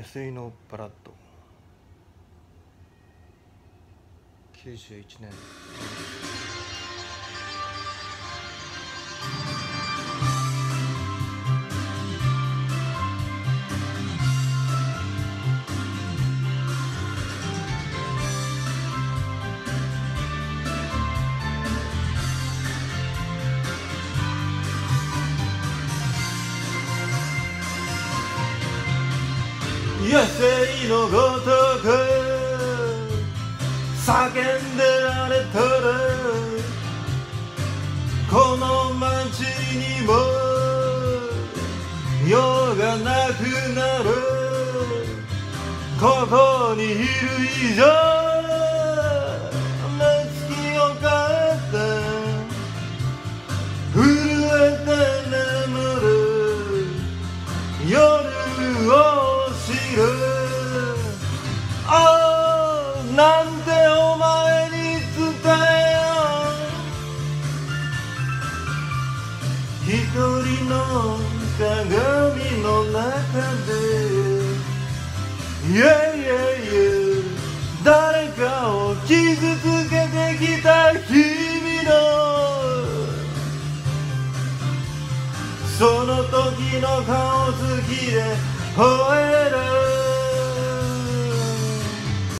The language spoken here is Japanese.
野生のバラッド。91年。野生のごとく叫んでられたらこの街にも用がなくなる。ここにいる以上目つきを変えて震えて眠る。夜をいる。ああなんてお前に伝えよう。一人の鏡の中で。Yeah, yeah, yeah 誰かを傷その時の顔つきで吠える